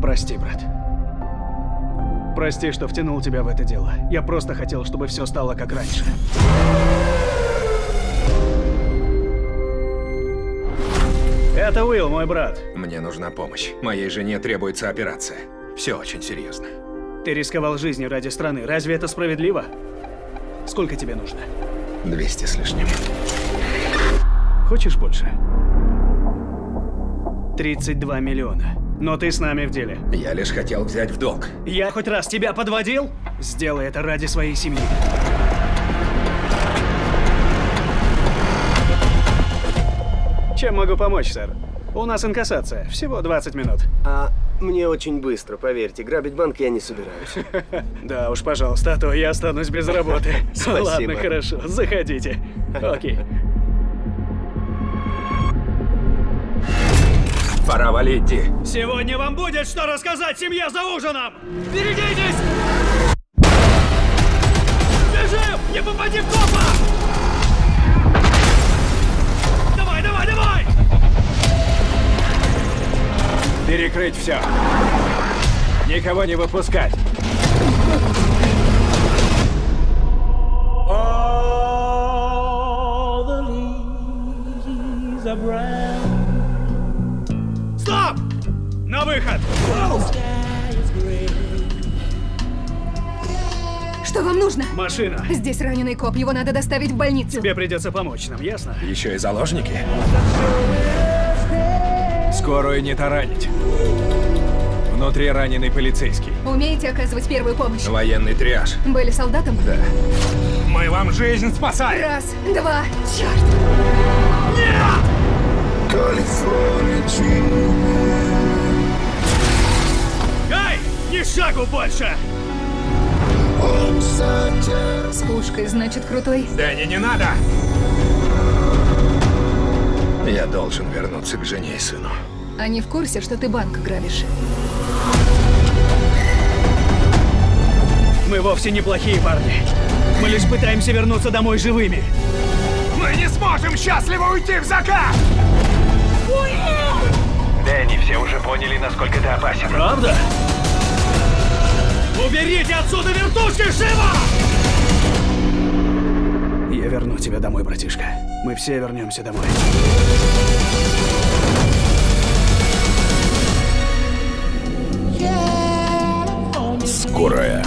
Прости, брат. Прости, что втянул тебя в это дело. Я просто хотел, чтобы все стало как раньше. Это Уилл, мой брат. Мне нужна помощь. Моей жене требуется операция. Все очень серьезно. Ты рисковал жизнью ради страны. Разве это справедливо? Сколько тебе нужно? 200 с лишним. Хочешь больше? 32 миллиона. Но ты с нами в деле. Я лишь хотел взять в долг. Я хоть раз тебя подводил? Сделай это ради своей семьи. Чем могу помочь, сэр? У нас инкассация. Всего 20 минут. А мне очень быстро, поверьте. Грабить банк я не собираюсь. Да уж, пожалуйста, а то я останусь без работы. Спасибо. Ладно, хорошо. Заходите. Окей. Пора валить, Ди. Сегодня вам будет что рассказать семье за ужином! Берегитесь! Бежим! Не попади в копа! Давай, давай, давай! Перекрыть все. Никого не выпускать. Стоп! На выход! Что вам нужно? Машина. Здесь раненый коп, его надо доставить в больницу. Тебе придется помочь нам, ясно? Еще и заложники. Скорую не таранить. Внутри раненый полицейский. Умеете оказывать первую помощь? Военный триаж. Были солдатом? Да. Мы вам жизнь спасаем! Раз, два, черт! Ни шагу больше! С пушкой, значит, крутой. Дэнни, не надо! Я должен вернуться к жене и сыну. Они в курсе, что ты банк грабишь. Мы вовсе не плохие парни. Мы лишь пытаемся вернуться домой живыми. Мы не сможем счастливо уйти в закат! Дэнни, все уже поняли, насколько ты опасен. Правда? Уберите отсюда вертушки, живо! Я верну тебя домой, братишка. Мы все вернемся домой. Скорая.